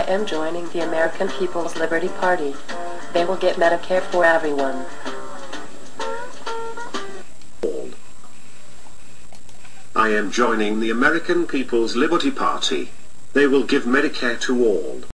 I am joining the American People's Liberty Party. They will get Medicare for everyone. I am joining the American People's Liberty Party. They will give Medicare to all.